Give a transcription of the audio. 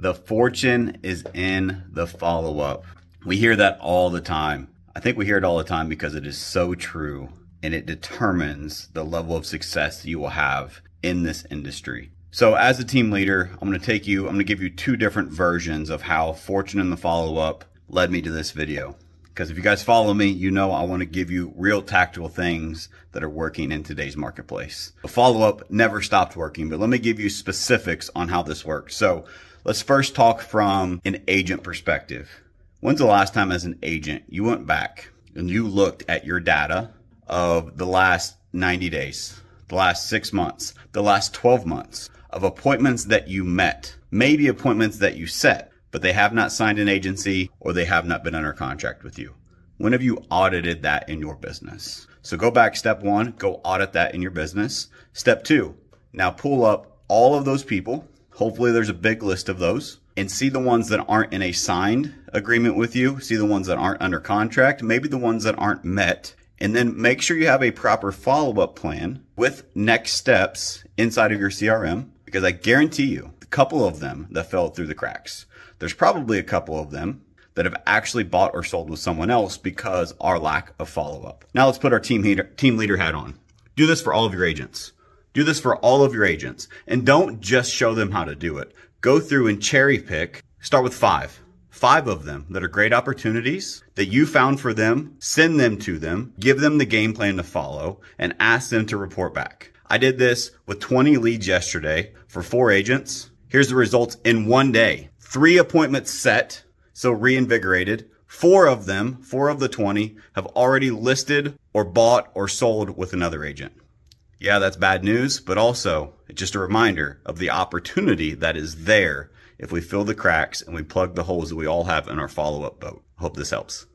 The fortune is in the follow up. We hear that all the time. I think we hear it all the time because it is so true and it determines the level of success you will have in this industry. So as a team leader, I'm going to take you, I'm going to give you two different versions of how fortune in the follow up led me to this video. Because if you guys follow me, you know I want to give you real tactical things that are working in today's marketplace. The follow up never stopped working, but let me give you specifics on how this works. So let's first talk from an agent perspective. When's the last time as an agent you went back and you looked at your data of the last 90 days, the last six months, the last 12 months of appointments that you met, maybe appointments that you set, but they have not signed an agency or they have not been under contract with you. When have you audited that in your business? So go back step one, go audit that in your business. Step two, now pull up all of those people. Hopefully there's a big list of those and see the ones that aren't in a signed agreement with you. See the ones that aren't under contract, maybe the ones that aren't met. And then make sure you have a proper follow up plan with next steps inside of your CRM because I guarantee you couple of them that fell through the cracks. There's probably a couple of them that have actually bought or sold with someone else because our lack of follow up. Now let's put our team leader, team leader hat on. Do this for all of your agents. Do this for all of your agents and don't just show them how to do it. Go through and cherry pick. Start with five. Five of them that are great opportunities that you found for them, send them to them, give them the game plan to follow, and ask them to report back. I did this with 20 leads yesterday for four agents. Here's the results in one day three appointments set, so reinvigorated. Four of them, four of the 20, have already listed or bought or sold with another agent. Yeah, that's bad news, but also it's just a reminder of the opportunity that is there if we fill the cracks and we plug the holes that we all have in our follow up boat. Hope this helps.